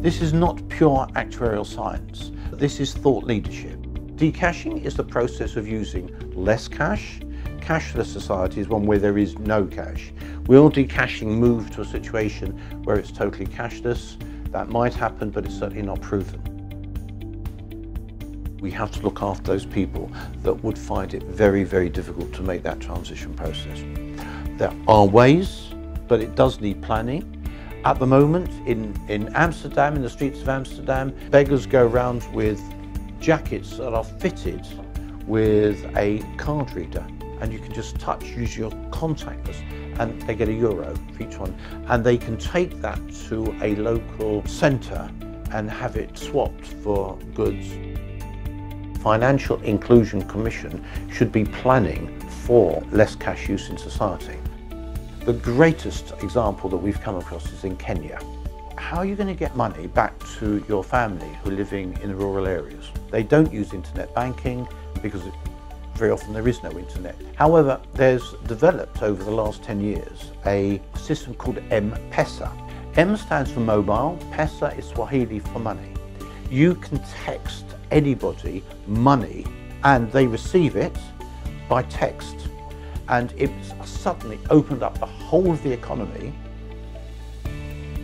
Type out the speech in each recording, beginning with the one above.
This is not pure actuarial science. This is thought leadership. Decashing is the process of using less cash. Cashless society is one where there is no cash. Will decashing move to a situation where it's totally cashless? That might happen, but it's certainly not proven. We have to look after those people that would find it very, very difficult to make that transition process. There are ways, but it does need planning. At the moment, in, in Amsterdam, in the streets of Amsterdam, beggars go around with jackets that are fitted with a card reader and you can just touch, use your contactless and they get a euro for each one. And they can take that to a local centre and have it swapped for goods. Financial Inclusion Commission should be planning for less cash use in society. The greatest example that we've come across is in Kenya. How are you going to get money back to your family who are living in rural areas? They don't use internet banking because very often there is no internet. However, there's developed over the last 10 years a system called M-Pesa. M stands for mobile, Pesa is Swahili for money. You can text anybody money and they receive it by text and it's suddenly opened up the whole of the economy.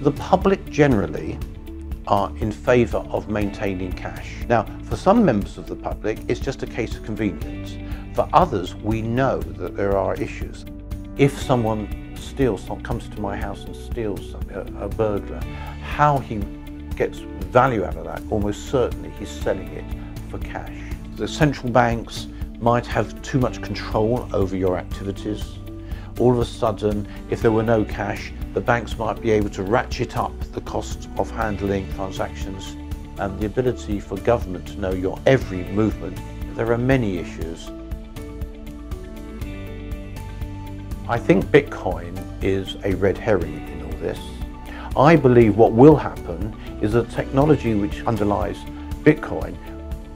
The public generally are in favour of maintaining cash. Now, for some members of the public, it's just a case of convenience. For others, we know that there are issues. If someone steals, comes to my house and steals a, a burglar, how he gets value out of that, almost certainly he's selling it for cash. The central banks might have too much control over your activities. All of a sudden, if there were no cash, the banks might be able to ratchet up the cost of handling transactions and the ability for government to know your every movement. There are many issues. I think Bitcoin is a red herring in all this. I believe what will happen is that technology which underlies Bitcoin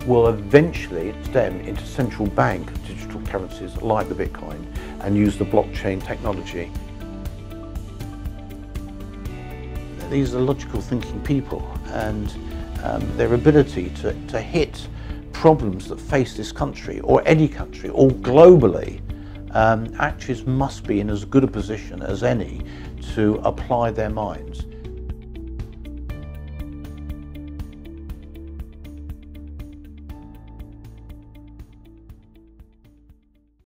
will eventually stem into central bank digital currencies like the Bitcoin and use the blockchain technology. These are logical thinking people and um, their ability to, to hit problems that face this country or any country or globally um, actuaries must be in as good a position as any to apply their minds.